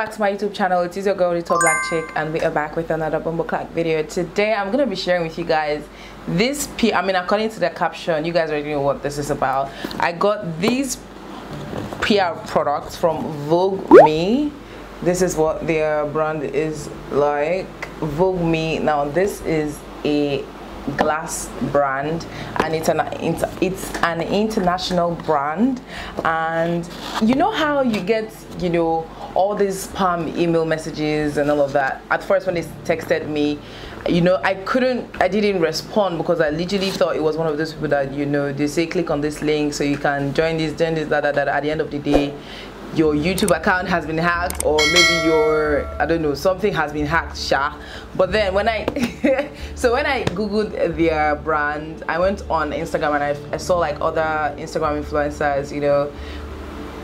back to my youtube channel. It is your girl little black chick and we are back with another bumble clack video. Today i'm gonna be sharing with you guys this p i mean according to the caption you guys already know what this is about. I got these pr products from Voogueme. This is what their brand is like. Voogueme. Now this is a glass brand and it's an it's an international brand. And you know how you get you know all these spam email messages and all of that at first when they texted me you know i couldn't i didn't respond because i literally thought it was one of those people that you know they say click on this link so you can join this join this that, that, that. at the end of the day your YouTube account has been hacked or maybe your I don't know something has been hacked sha but then when I so when I googled their brand I went on Instagram and I, I saw like other Instagram influencers you know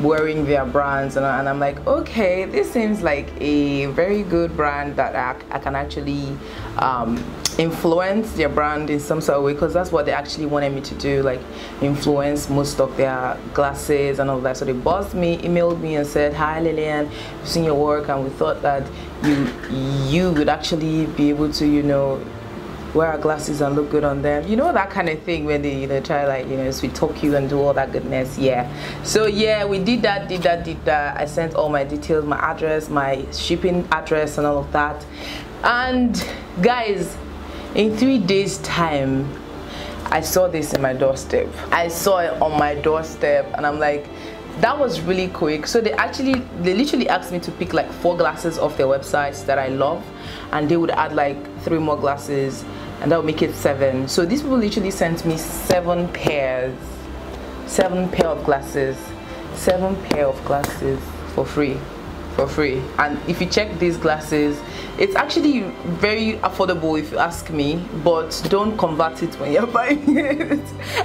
wearing their brands and, and, I'm like okay this seems like a very good brand that I, I can actually um, influence their brand in some sort of way because that's what they actually wanted me to do like influence most of their glasses and all that. So they buzzed me emailed me and said hi Lillian we've seen your work and we thought that you you would actually be able to you know wear our glasses and look good on them. You know that kind of thing when they you know try like you know sweet talk you and do all that goodness yeah. So yeah we did that did that did that. I sent all my details my address my shipping address and all of that. And guys in three days time i saw this in my doorstep. I saw it on my doorstep and i'm like that was really quick. So they actually they literally asked me to pick like four glasses off their websites that i love and they would add like three more glasses and that would make it seven. So these people literally sent me seven pairs. Seven pair of glasses. Seven pair of glasses for free for free. And if you check these glasses it's actually very affordable if you ask me but don't convert it when you're buying it.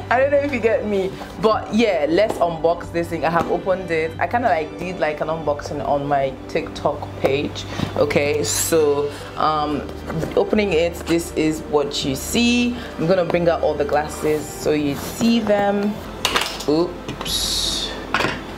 I don't know if you get me. But yeah let's unbox this thing. I have opened it. I kind of like did like an unboxing on my tiktok page. Okay so um opening it this is what you see. I'm gonna bring out all the glasses so you see them. Oops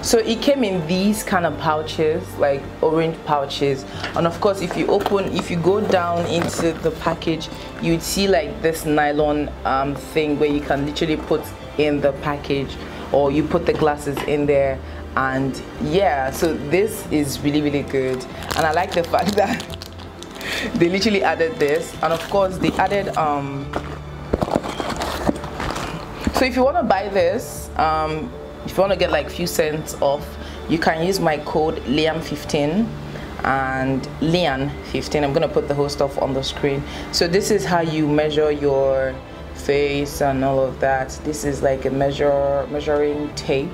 so it came in these kind of pouches like orange pouches. And of course if you open if you go down into the package you'd see like this nylon um, thing where you can literally put in the package or you put the glasses in there. And yeah so this is really really good. And I like the fact that they literally added this. And of course they added um so if you want to buy this um if you want to get like a few cents off you can use my code liam15 and lian15 i'm going to put the whole stuff on the screen. So this is how you measure your face and all of that. This is like a measure measuring tape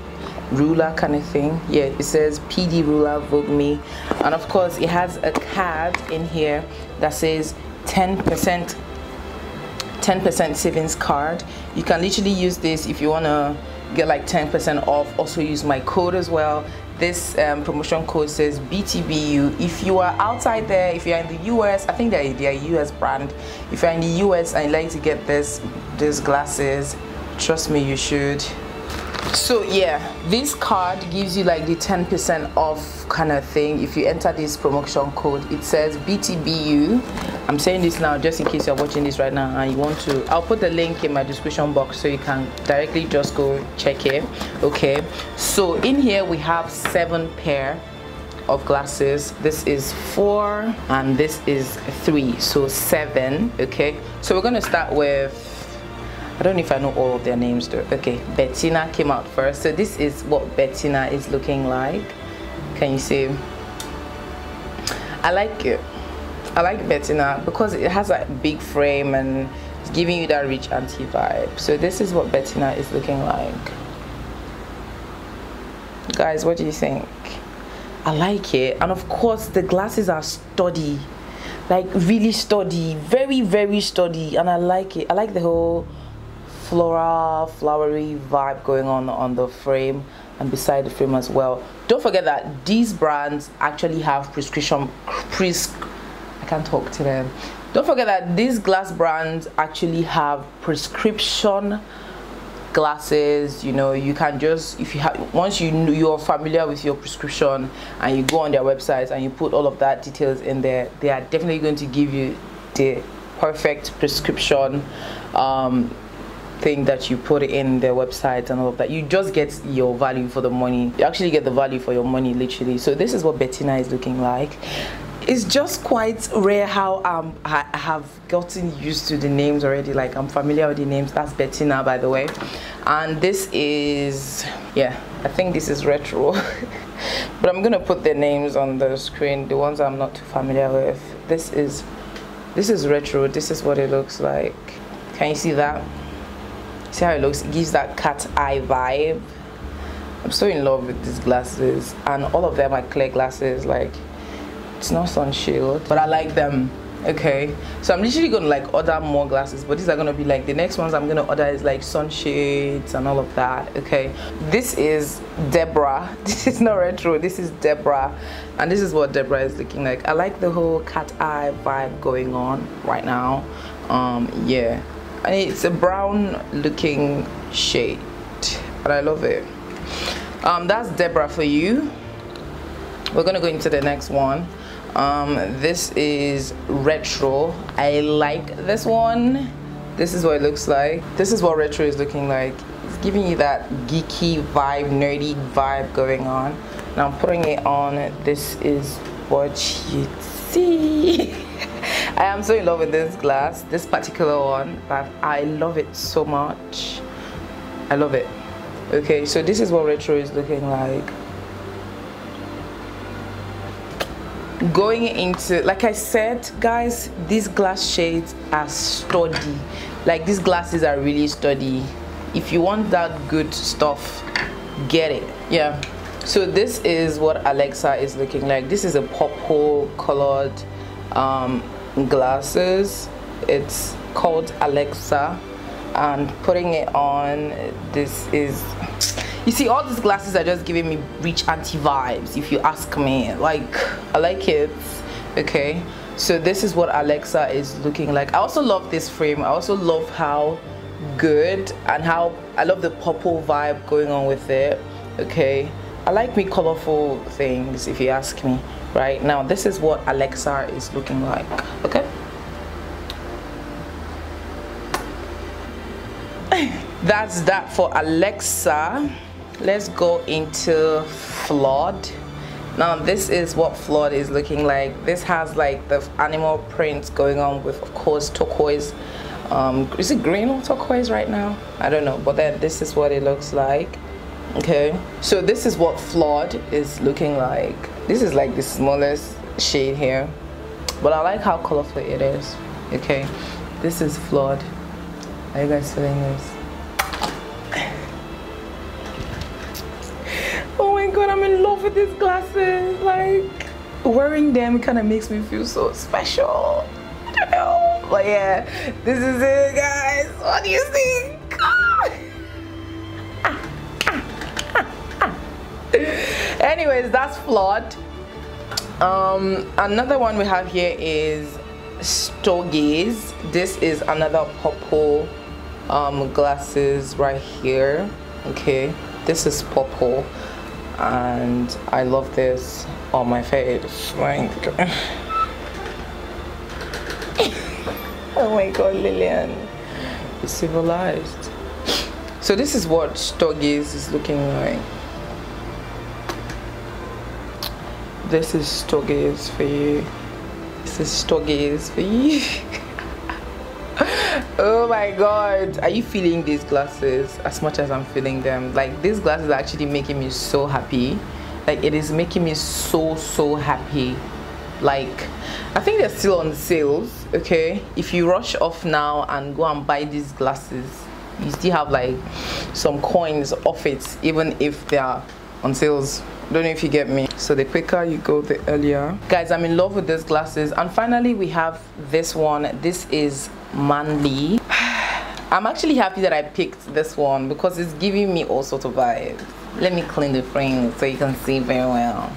ruler kind of thing. Yeah it says pd ruler Voogueme. And of course it has a card in here that says 10 percent 10 percent savings card. You can literally use this if you want to get like 10% off. Also use my code as well. This um, promotion code says BTBU if you are outside there if you're in the US I think they're, they're a US brand. If you're in the US and you like to get this these glasses trust me you should so yeah this card gives you like the 10% off kind of thing. If you enter this promotion code it says btbu i'm saying this now just in case you're watching this right now and you want to i'll put the link in my description box so you can directly just go check it okay? So in here we have seven pair of glasses. This is four and this is three so seven okay? So we're going to start with I don't know if I know all of their names though. Okay, Bettina came out first. So this is what Bettina is looking like. Can you see? I like it. I like Bettina because it has a big frame and it's giving you that rich auntie vibe. So this is what Bettina is looking like. Guys, what do you think? I like it. And of course, the glasses are sturdy. Like really sturdy. Very, very sturdy. And I like it. I like the whole floral flowery vibe going on on the frame and beside the frame as well. Don't forget that these brands actually have prescription pres i can't talk to them. Don't forget that these glass brands actually have prescription glasses. You know you can just if you have once you know you're familiar with your prescription and you go on their websites and you put all of that details in there they are definitely going to give you the perfect prescription um, thing that you put in their website and all of that you just get your value for the money. You actually get the value for your money literally. So this is what bettina is looking like. It's just quite rare how um, I have gotten used to the names already. Like I'm familiar with the names. That's Bettina by the way. And this is yeah I think this is retro. But I'm gonna put the names on the screen the ones I'm not too familiar with. This is this is retro. This is what it looks like. Can you see that see how it looks it gives that cat eye vibe. I'm so in love with these glasses and all of them are clear glasses like it's not sun shield but i like them okay? So i'm literally gonna like order more glasses but these are gonna be like the next ones i'm gonna order is like sunshades and all of that okay? This is deborah. This is not retro this is deborah and this is what deborah is looking like. I like the whole cat eye vibe going on right now. Um yeah and it's a brown looking shade but i love it. Um that's deborah for you. We're gonna go into the next one. Um, this is retro. I like this one. This is what it looks like. This is what retro is looking like. It's giving you that geeky vibe nerdy vibe going on. Now I'm putting it on. This is what you see I am so in love with this glass this particular one but I love it so much. I love it. Okay so this is what retro is looking like. Going into like i said guys these glass shades are sturdy. Like these glasses are really sturdy. If you want that good stuff get it. Yeah. So this is what alexa is looking like. This is a purple colored um, glasses. It's called alexa and putting it on this is you see all these glasses are just giving me rich auntie vibes if you ask me. Like i like it okay? So this is what alexa is looking like. I also love this frame. I also love how good and how i love the purple vibe going on with it okay? I like me colorful things if you ask me right? Now this is what alexa is looking like okay? That's that for alexa. Let's go into flawed now this is what flawed is looking like. This has like the animal prints going on with of course turquoise um, is it green or turquoise right now? I don't know but then this is what it looks like okay. So this is what flawed is looking like. This is like the smallest shade here. But I like how colorful it is. Okay. This is flawed are you guys feeling this? Oh my god i'm in love with these glasses. Like wearing them kind of makes me feel so special. I don't know but yeah this is it guys. What do you think anyways that's flawed. Um another one we have here is stogies. This is another purple um, glasses right here. Okay, this is purple. And I love this on my face. Like oh my god Lillian. You're civilized. So this is what stogies is looking like this is Stogaze for you. This is Stogaze for you. Oh my god. Are you feeling these glasses as much as i'm feeling them? Like these glasses are actually making me so happy. Like it is making me so so happy. Like i think they're still on sales okay? If you rush off now and go and buy these glasses you still have like some coins off it even if they are on sales don't know if you get me. So the quicker you go the earlier. Guys i'm in love with these glasses. And finally we have this one. This is manly. I'm actually happy that i picked this one because it's giving me all sorts of vibes. Let me clean the frame so you can see very well.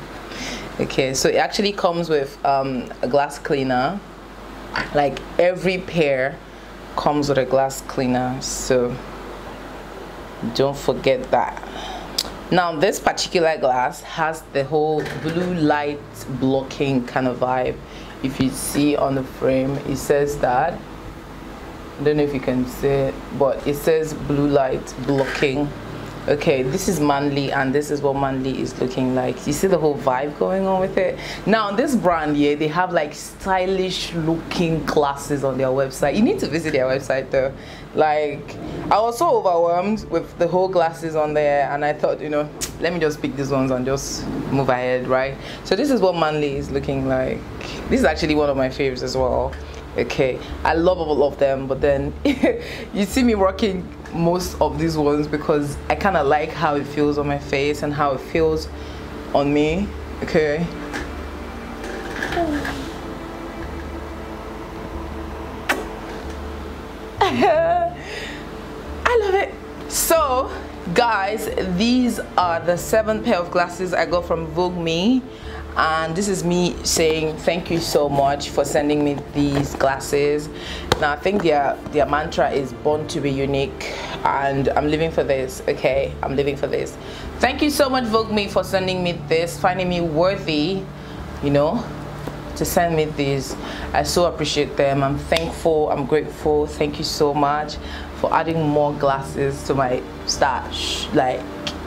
Okay so it actually comes with um, a glass cleaner. Like every pair comes with a glass cleaner. So don't forget that now this particular glass has the whole blue light blocking kind of vibe. If you see on the frame it says that. I don't know if you can see it but it says blue light blocking okay this is manly and this is what manly is looking like. You see the whole vibe going on with it? Now this brand here they have like stylish looking glasses on their website. You need to visit their website though. Like i was so overwhelmed with the whole glasses on there and i thought you know let me just pick these ones and just move ahead right? So this is what manly is looking like. This is actually one of my favorites as well. Okay i love all of them but then you see me rocking most of these ones because I kind of like how it feels on my face and how it feels on me okay? I love it. So guys these are the seven pair of glasses I got from Voogueme and this is me saying thank you so much for sending me these glasses. Now i think their their mantra is born to be unique and i'm living for this okay? I'm living for this. Thank you so much Voogueme for sending me this finding me worthy you know to send me these. I so appreciate them. I'm thankful i'm grateful. Thank you so much for adding more glasses to my stash like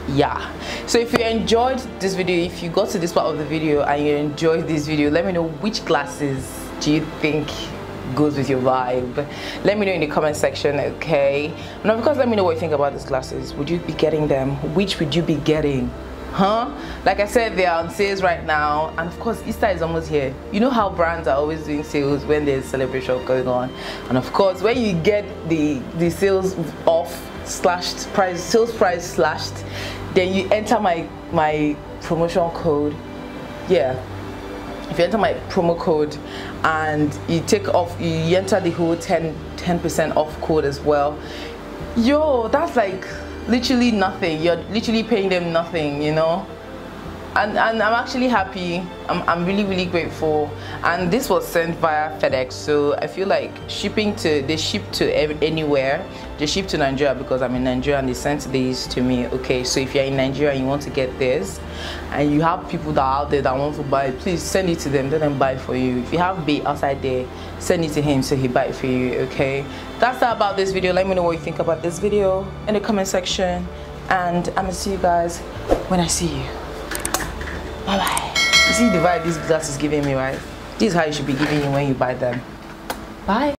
yeah. So if you enjoyed this video if you got to this part of the video and you enjoyed this video let me know which glasses do you think goes with your vibe. Let me know in the comment section okay? Of course let me know what you think about these glasses. Would you be getting them? Which would you be getting? Huh? Like i said they are on sales right now. And of course easter is almost here. You know how brands are always doing sales when there's celebration going on. And of course when you get the the sales off slashed price sales price slashed then you enter my my promotion code. Yeah. If you enter my promo code and you take off you enter the whole 10 10% off code as well. Yo that's like literally nothing. You're literally paying them nothing you know and, and I'm actually happy. I'm, I'm really, really grateful. And this was sent via FedEx, so I feel like shipping to, they ship to anywhere. They ship to Nigeria because I'm in Nigeria and they sent these to me. Okay, so if you're in Nigeria and you want to get this, and you have people that are out there that want to buy please send it to them, let them buy for you. If you have bait outside there, send it to him so he buy it for you, okay? That's about this video. Let me know what you think about this video in the comment section. And I'm gonna see you guys when I see you. Bye bye. You see the vibe this glass is giving me, right? This is how you should be giving you when you buy them. Bye.